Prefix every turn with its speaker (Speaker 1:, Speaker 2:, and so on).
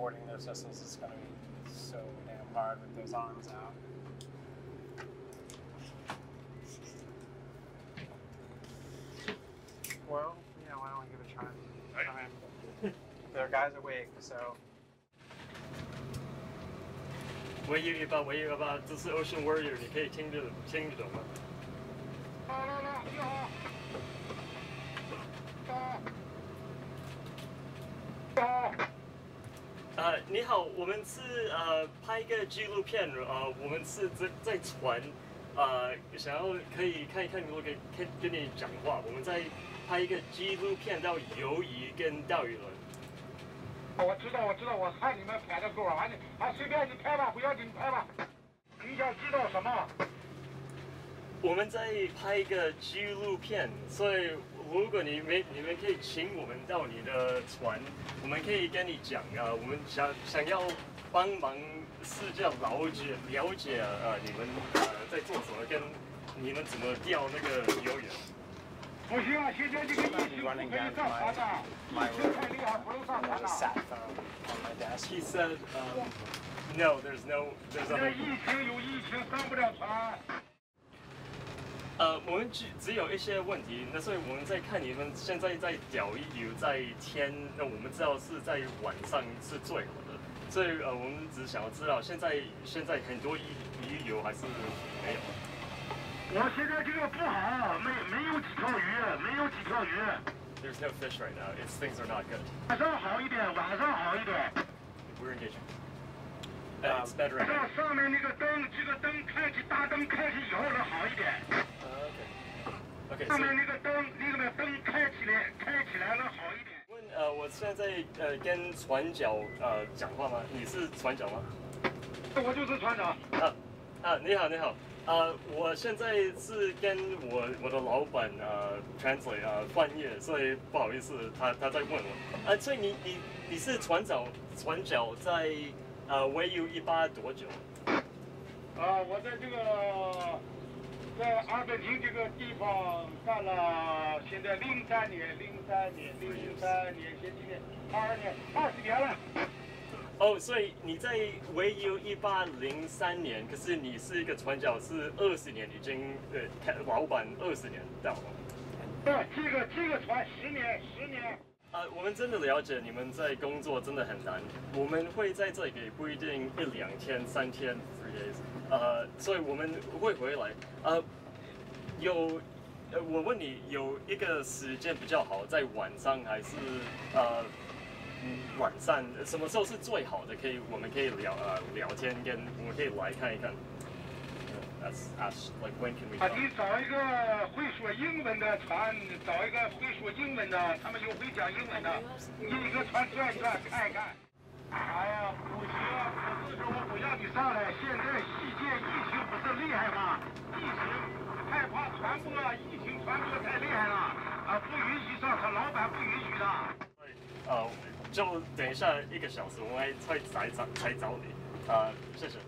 Speaker 1: boarding those vessels is going to be so damn hard with those arms out. Well, yeah, why don't we give it a try? I mean, their guys awake, so
Speaker 2: 唯一一把，唯一一把，这是 Ocean Warrior，你可以听得听得懂吗？
Speaker 3: 来来来，你好。好。
Speaker 2: 呃，你好，我们是呃拍一个纪录片，呃，我们是在在船，呃，想要可以看一看，如果可以跟跟你讲话，我们在拍一个纪录片，到游鱼跟钓鱼轮。
Speaker 3: 我知道，我知道，我看你们拍的够啊！你啊，随便你拍吧，不要紧，拍吧。你想知道什么？
Speaker 2: 我们在拍一个纪录片，所以如果你们你们可以请我们到你的船，我们可以跟你讲啊，我们想想要帮忙试着了解了解呃你们呃在做什么，跟你们怎么钓那个鱿鱼。
Speaker 3: 不行啊，现在这个疫情不可以上船的，疫情太厉害，不能上船
Speaker 1: there's a
Speaker 3: 的。
Speaker 1: sat phone on my desk.
Speaker 2: He said, um, no, there's no, there's
Speaker 3: 现.疫情有疫情，上不了船。
Speaker 2: 呃，我们只只有一些问题，那所以我们在看你们现在在钓鱼在天，那我们知道是在晚上是最好的，所以呃，我们只想要知道现在现在很多鱼鱼有还是没有？
Speaker 3: 我现在这个不好，没没有几条鱼，没有几条鱼。
Speaker 2: There's no fish right now. It's things are not good.
Speaker 3: 晚上好一点，晚上好一点。
Speaker 2: We're engaging. Uh, it's better
Speaker 3: 上上面那个灯，这个灯开启，大灯开启以后呢好一点。
Speaker 2: Uh.
Speaker 3: 上面那个灯，那个灯开起来，开起来了好一点。
Speaker 2: 问呃，我现在在呃跟船长呃讲话吗？你是船长吗？
Speaker 3: 我就是船长。
Speaker 2: 啊啊，你好，你好。啊，我现在是跟我我的老板呃 translate 呃翻译，所以不好意思，他他在问我。啊，所以你你你是船长，船长在呃 VU 一八多久？
Speaker 3: 啊，我在这个在阿根廷这个地方干了，现在零三年、零三年、零三年，现今年二二年，二十年了。
Speaker 2: 哦，所以你在维 U 一八零三年，可是你是一个船长，是二十年，已经呃开老板二十年到了。
Speaker 3: 对，这个这个船十年，十年。
Speaker 2: 啊，我们真的了解你们在工作真的很难。我们会在这里不一定一两天、三天 three days，呃，所以我们会回来。呃，有，呃，我问你，有一个时间比较好，在晚上还是呃嗯晚上？什么时候是最好的？可以，我们可以聊呃聊天，跟我们可以来看一看。That's ask like when can we
Speaker 3: 啊？你找一个会说英文的船，找一个会英文的，他们有会讲英文的，你一个船转一转看一看。哎呀，不行，不是说我不让你上来，现在世界疫情不是厉害吗？疫情害怕传播，疫情传播太厉害了，啊，不允许上船，老板不允许的。
Speaker 2: 呃，就等一下一个小时，我会再再找再找你。啊、谢谢。